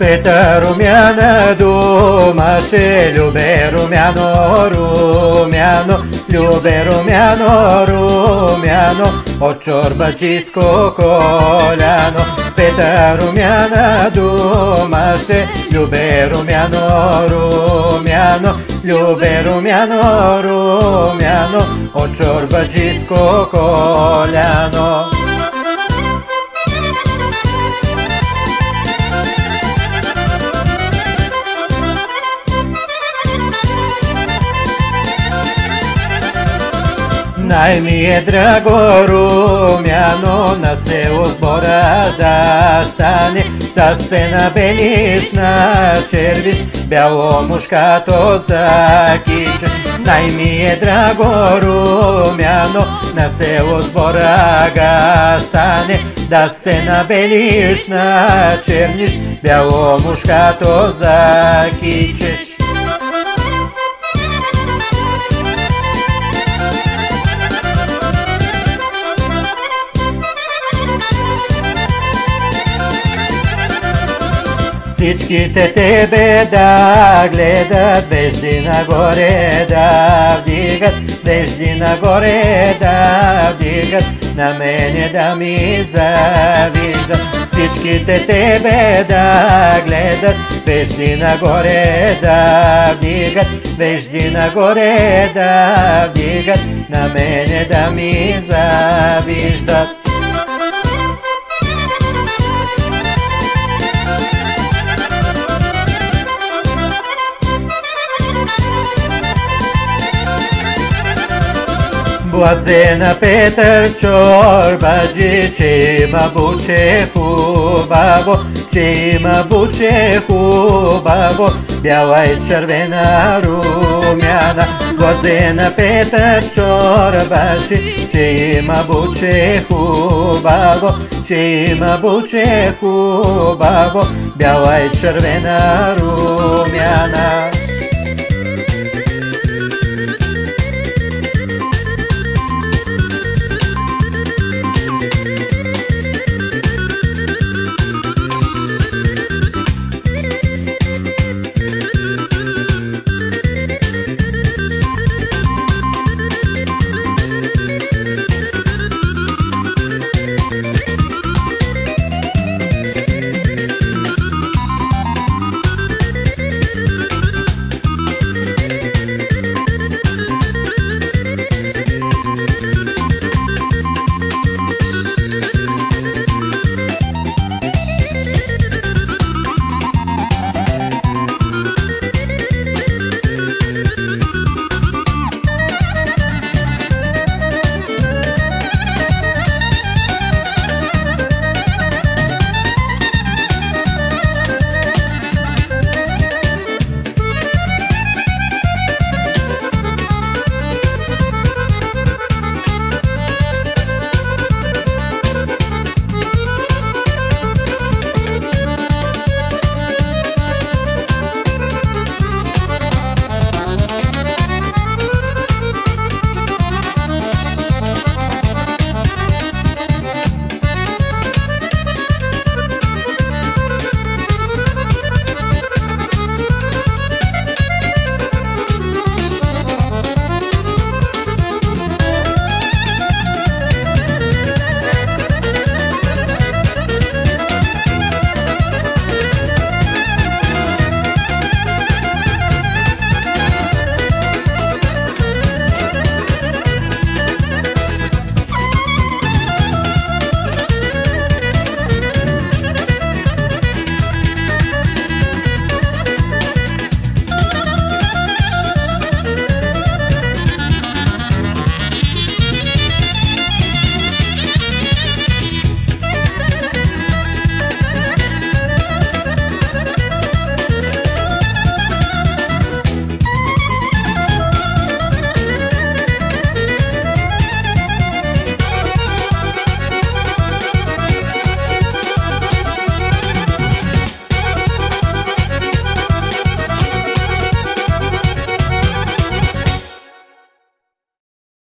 Пета румяна думаше, любе румяно, румяно, любе румяно, румяно, от чорбачиско коляно. Пета румяна думаше, любе румяно, румяно, любе румяно, румяно, от чорбачиско коляно. Най ми е драго румяно на село сбора да стане, да се набелиш на червиш, бяло мушкато закича. Най ми е драго румяно на село сбора да стане, да се набелиш на черниш, бяло мушкато закичеш. Всичките тебе да гледат, вежди нагоре да вдигат, вежди нагоре да вдигат, на мене да ми завиждат. Всичките тебе да гледат, вежди нагоре да вдигат, вежди нагоре да вдигат, на мене да ми завиждат. Bładzena Peter Czorbadzie, czy ma bucze babo, czy ma bucze babo, biała i czerwona rumiana. Bładzena Peter Czorbadzie, czy ma bucze babo, czy ma bucze babo, biała i czerwona.